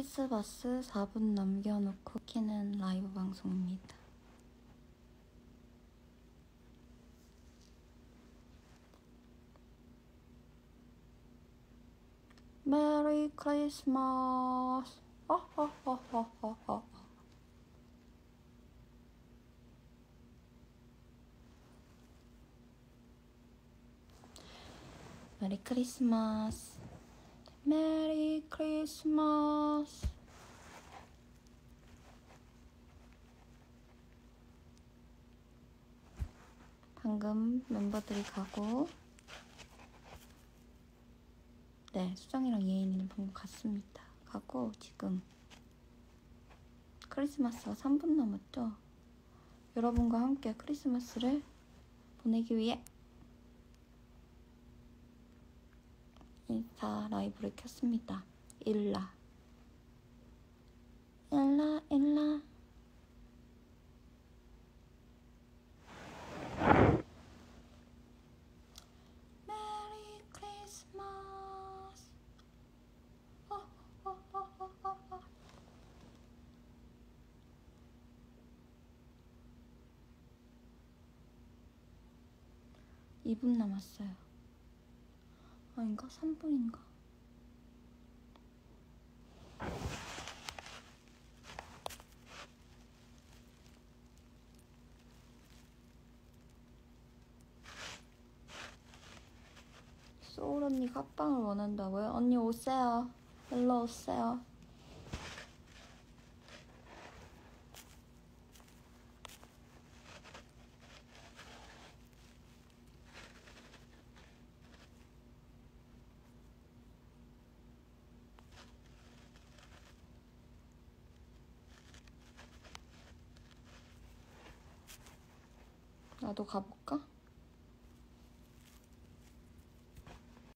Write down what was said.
크리스마스 4분 남겨놓고 키는 라이브 방송입니다. 메리 크리스마스. 어허허허허허. Merry Christmas. Merry Christmas. 방금 멤버들이 가고 네, 수정이랑 예인이는 방금 갔습니다. 가고 지금 크리스마스가 3분 남았죠? 여러분과 함께 크리스마스를 보내기 위해 인스타 라이브를 켰습니다. 일라 일라 일라 메리 크리스마스 허허허허허. 2분 남았어요. 아닌가? 3분인가? 소울 언니가 합방을 원한다고요? 언니 오세요. 일로 오세요. 나도 가볼까?